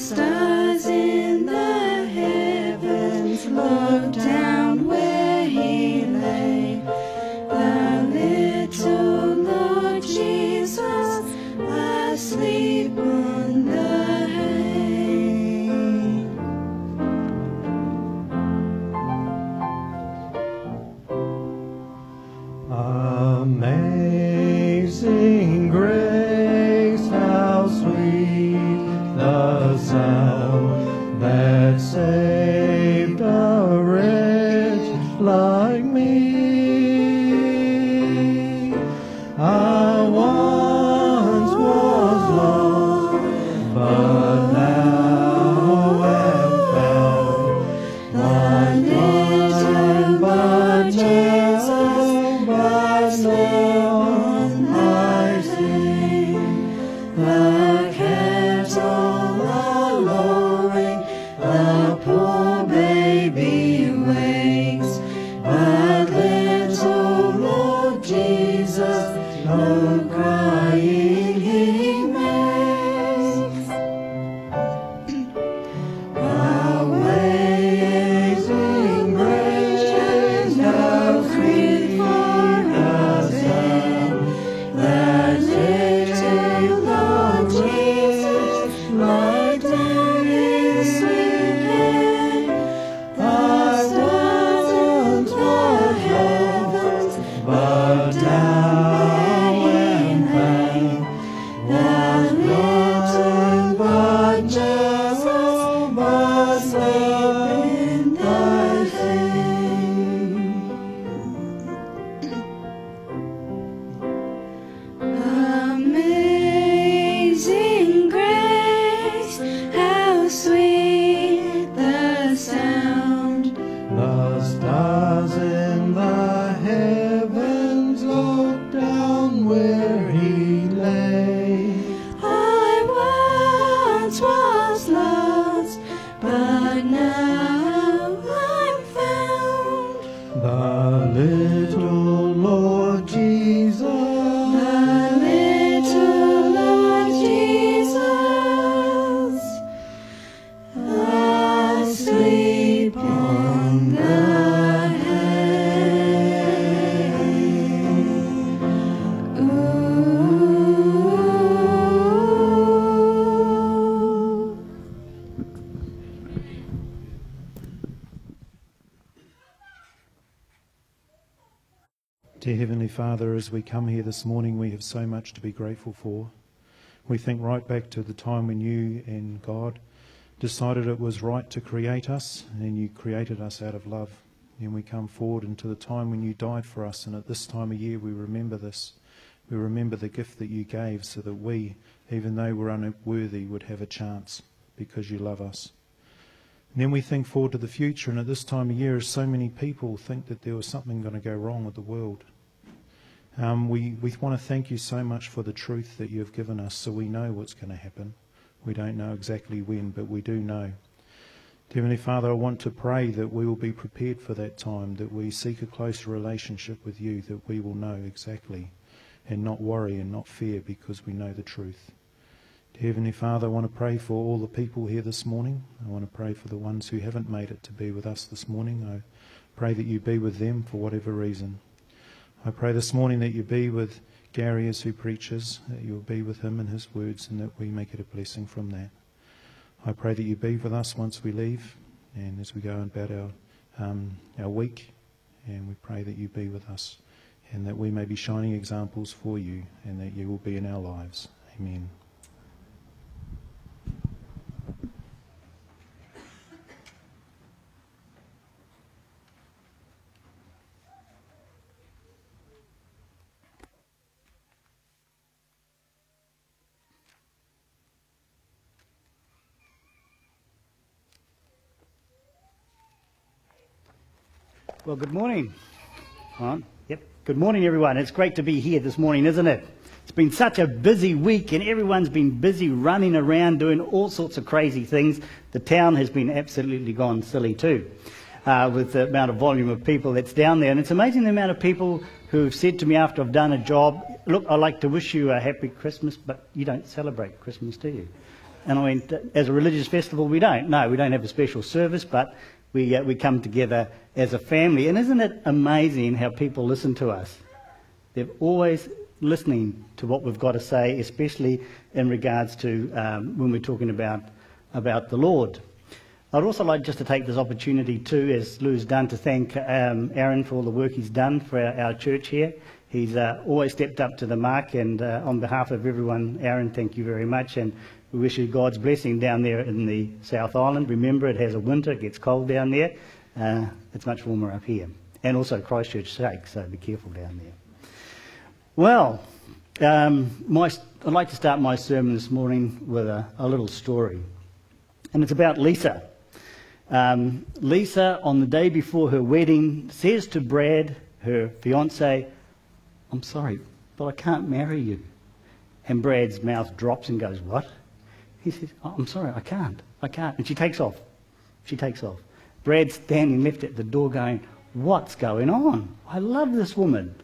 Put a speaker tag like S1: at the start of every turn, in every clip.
S1: stars in the heavens looked down where he lay. The little Lord Jesus asleep on the hay.
S2: Amazing grace, how sweet the sound that saved a wretch like me. I once was lost, but now am found. One but Jesus, but now I. The kettle
S3: Dear Heavenly Father, as we come here this morning, we have so much to be grateful for. We think right back to the time when you and God decided it was right to create us, and you created us out of love. And we come forward into the time when you died for us, and at this time of year we remember this. We remember the gift that you gave so that we, even though we're unworthy, would have a chance because you love us. And then we think forward to the future, and at this time of year, so many people think that there was something going to go wrong with the world, um, we, we want to thank you so much for the truth that you have given us so we know what's going to happen. We don't know exactly when, but we do know. Heavenly Father, I want to pray that we will be prepared for that time, that we seek a closer relationship with you, that we will know exactly and not worry and not fear because we know the truth. Heavenly Father, I want to pray for all the people here this morning. I want to pray for the ones who haven't made it to be with us this morning. I pray that you be with them for whatever reason. I pray this morning that you be with Garry as who preaches, that you will be with him and his words, and that we make it a blessing from that. I pray that you be with us once we leave and as we go about our, um, our week, and we pray that you be with us and that we may be shining examples for you and that you will be in our lives. Amen.
S4: Well, good morning. On. Yep. Good morning, everyone. It's great to be here this morning, isn't it? It's been such a busy week, and everyone's been busy running around doing all sorts of crazy things. The town has been absolutely gone silly too, uh, with the amount of volume of people that's down there. And it's amazing the amount of people who've said to me after I've done a job, "Look, I'd like to wish you a happy Christmas, but you don't celebrate Christmas, do you?" And I mean, "As a religious festival, we don't. No, we don't have a special service, but." We, uh, we come together as a family. And isn't it amazing how people listen to us? They're always listening to what we've got to say, especially in regards to um, when we're talking about, about the Lord. I'd also like just to take this opportunity too, as Lou's done, to thank um, Aaron for all the work he's done for our, our church here. He's uh, always stepped up to the mark, and uh, on behalf of everyone, Aaron, thank you very much, and we wish you God's blessing down there in the South Island. Remember, it has a winter, it gets cold down there. Uh, it's much warmer up here, and also Christchurch shake, so be careful down there. Well, um, my, I'd like to start my sermon this morning with a, a little story. And it's about Lisa. Um, Lisa, on the day before her wedding, says to Brad, her fiance, I'm sorry, but I can't marry you. And Brad's mouth drops and goes, What? He says, oh, I'm sorry, I can't. I can't. And she takes off. She takes off. Brad's standing left at the door going, What's going on? I love this woman.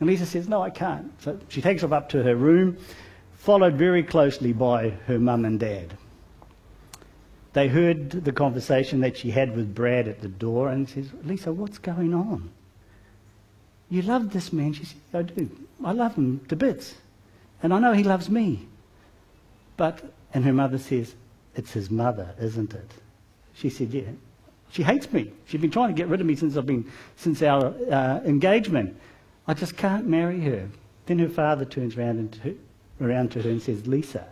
S4: And Lisa says, No, I can't. So she takes off up to her room, followed very closely by her mum and dad. They heard the conversation that she had with Brad at the door and says, Lisa, what's going on? You love this man. She says, I do. I love him to bits. And I know he loves me. But, and her mother says, It's his mother, isn't it? She said, Yeah. She hates me. She's been trying to get rid of me since I've been since our uh, engagement. I just can't marry her. Then her father turns around, and to, around to her and says, Lisa,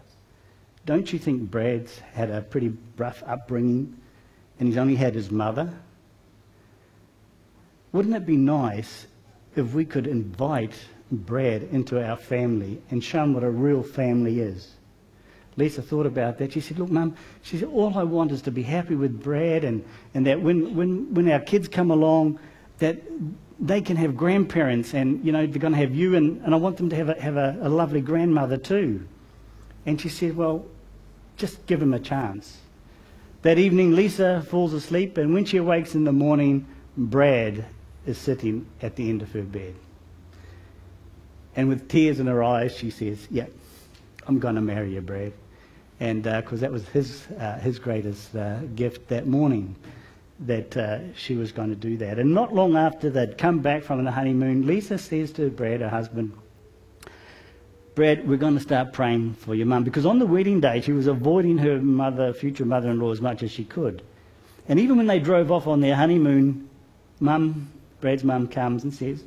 S4: don't you think Brad's had a pretty rough upbringing and he's only had his mother? Wouldn't it be nice if we could invite Brad into our family and show him what a real family is? Lisa thought about that. She said, Look, Mum, she said, all I want is to be happy with Brad and, and that when, when, when our kids come along, that they can have grandparents and, you know, they're going to have you and, and I want them to have, a, have a, a lovely grandmother too. And she said, well, just give them a chance. That evening, Lisa falls asleep and when she awakes in the morning, Brad is sitting at the end of her bed. And with tears in her eyes, she says, yeah, I'm going to marry you, Brad. And because uh, that was his, uh, his greatest uh, gift that morning that she was going to do that. And not long after they'd come back from the honeymoon, Lisa says to Brad, her husband, Brad, we're going to start praying for your mum. Because on the wedding day, she was avoiding her mother, future mother in law as much as she could. And even when they drove off on their honeymoon, mum, Brad's mum comes and says,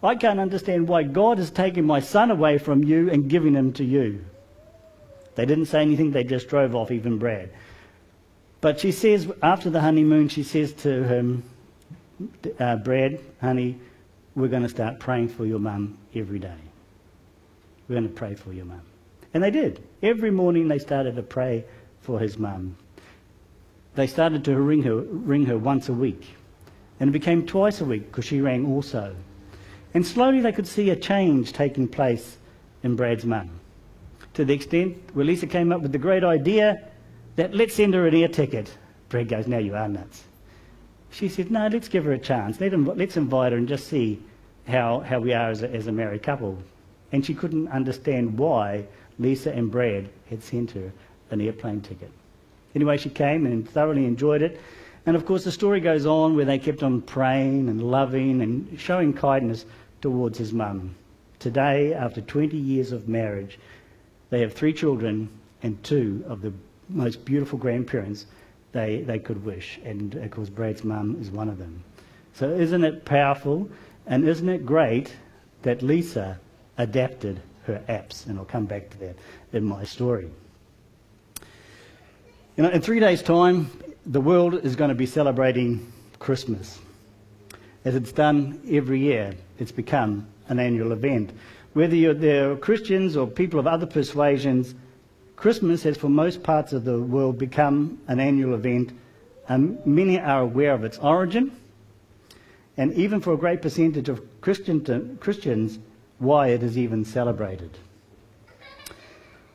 S4: I can't understand why God has taken my son away from you and given him to you. They didn't say anything, they just drove off, even Brad. But she says, after the honeymoon, she says to him, uh, Brad, honey, we're going to start praying for your mum every day. We're going to pray for your mum. And they did. Every morning they started to pray for his mum. They started to ring her, ring her once a week. And it became twice a week because she rang also. And slowly they could see a change taking place in Brad's mum. To the extent where Lisa came up with the great idea that let's send her an air ticket. Brad goes, now you are nuts. She said, no, let's give her a chance. Let him, let's invite her and just see how, how we are as a, as a married couple. And she couldn't understand why Lisa and Brad had sent her an airplane ticket. Anyway, she came and thoroughly enjoyed it. And of course, the story goes on where they kept on praying and loving and showing kindness towards his mum. Today, after 20 years of marriage, they have three children and two of the most beautiful grandparents they, they could wish. And of course, Brad's mum is one of them. So, isn't it powerful? And isn't it great that Lisa adapted her apps? And I'll come back to that in my story. You know, in three days' time, the world is going to be celebrating Christmas. As it's done every year, it's become an annual event. Whether you're there Christians or people of other persuasions, Christmas has, for most parts of the world, become an annual event, and many are aware of its origin, and even for a great percentage of Christian Christians, why it is even celebrated.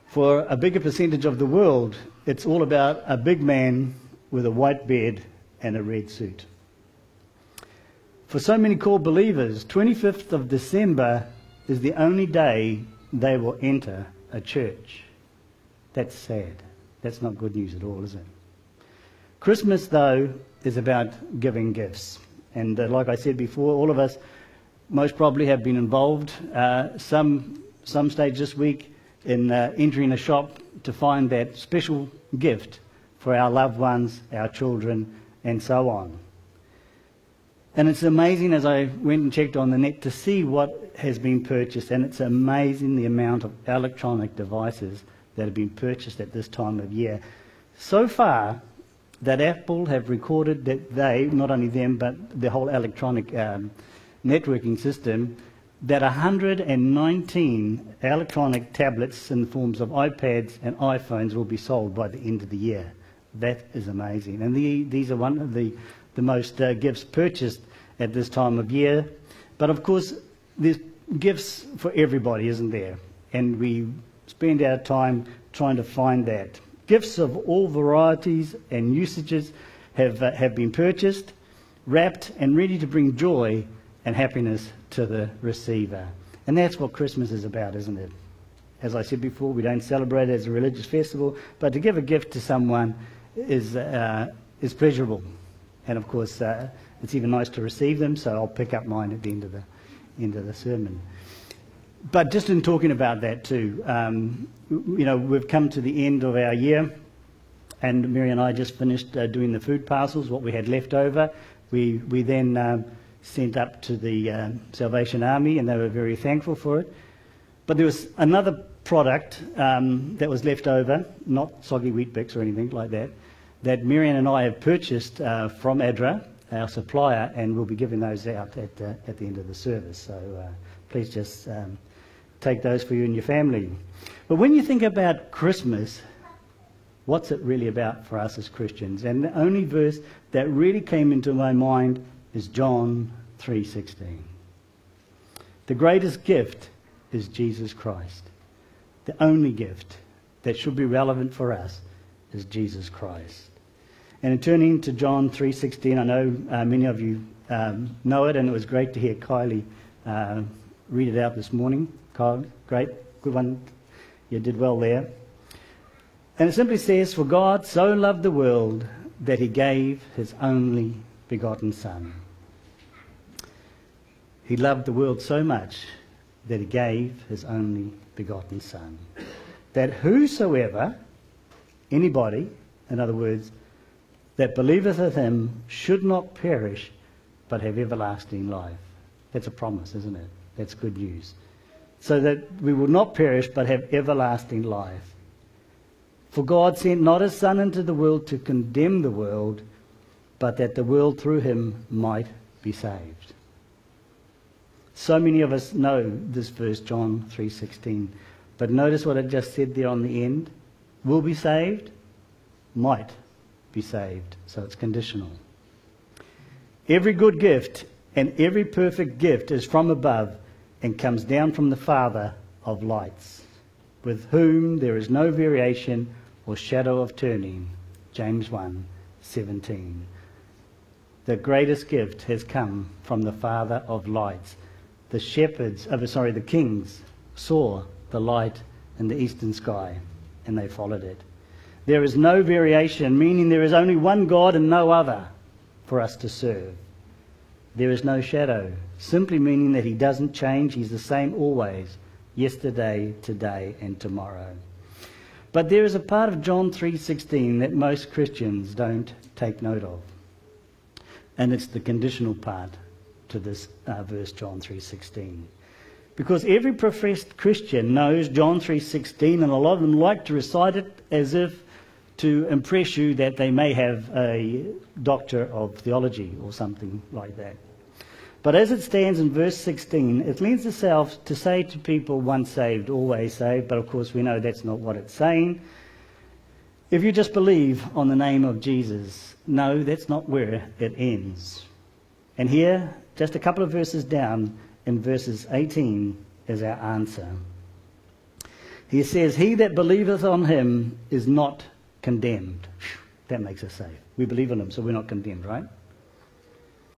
S4: For a bigger percentage of the world, it's all about a big man with a white beard and a red suit. For so many core believers, 25th of December is the only day they will enter a church. That's sad. That's not good news at all, is it? Christmas, though, is about giving gifts. And uh, like I said before, all of us most probably have been involved uh, some, some stage this week in uh, entering a shop to find that special gift for our loved ones, our children, and so on. And it's amazing as I went and checked on the net to see what has been purchased, and it's amazing the amount of electronic devices that have been purchased at this time of year. So far, that Apple have recorded that they, not only them, but the whole electronic um, networking system, that 119 electronic tablets in the forms of iPads and iPhones will be sold by the end of the year. That is amazing. And the, these are one of the, the most uh, gifts purchased at this time of year. But of course, there's gifts for everybody, isn't there? And we spend our time trying to find that. Gifts of all varieties and usages have, uh, have been purchased, wrapped, and ready to bring joy and happiness to the receiver. And that's what Christmas is about, isn't it? As I said before, we don't celebrate it as a religious festival, but to give a gift to someone is, uh, is pleasurable. And of course, uh, it's even nice to receive them, so I'll pick up mine at the end of the, end of the sermon. But just in talking about that too, um, you know, we've come to the end of our year, and Mary and I just finished uh, doing the food parcels, what we had left over. We, we then um, sent up to the uh, Salvation Army, and they were very thankful for it. But there was another product um, that was left over, not soggy Weet-Bix or anything like that, that Miriam and I have purchased uh, from ADRA, our supplier, and we'll be giving those out at, uh, at the end of the service. So uh, please just um, take those for you and your family. But when you think about Christmas, what's it really about for us as Christians? And the only verse that really came into my mind is John 3:16. The greatest gift is Jesus Christ. The only gift that should be relevant for us is Jesus Christ. And in turning to John 3:16, I know uh, many of you um, know it, and it was great to hear Kylie uh, read it out this morning. Kyle, great, good one. You did well there. And it simply says, "For God so loved the world that He gave His only begotten Son." He loved the world so much that He gave His only begotten Son, that whosoever, anybody, in other words, that believeth in him should not perish, but have everlasting life. That's a promise, isn't it? That's good news. So that we will not perish, but have everlasting life. For God sent not his Son into the world to condemn the world, but that the world through him might be saved. So many of us know this verse, John 3.16. But notice what it just said there on the end. Will be saved, might be saved. So it's conditional. Every good gift and every perfect gift is from above and comes down from the Father of lights, with whom there is no variation or shadow of turning. James 1 17. The greatest gift has come from the Father of lights. The shepherds, oh, sorry, the kings saw the light in the eastern sky and they followed it. There is no variation, meaning there is only one God and no other for us to serve. There is no shadow, simply meaning that he doesn't change. He's the same always, yesterday, today, and tomorrow. But there is a part of John 3:16 that most Christians don't take note of. And it's the conditional part to this uh, verse John 3:16. Because every professed Christian knows John 3:16 and a lot of them like to recite it as if to impress you that they may have a doctor of theology or something like that. But as it stands in verse 16, it lends itself to say to people, once saved, always saved. But of course, we know that's not what it's saying. If you just believe on the name of Jesus, no, that's not where it ends. And here, just a couple of verses down, in verses 18, is our answer. He says, He that believeth on him is not condemned. That makes us safe. We believe in him, so we're not condemned, right?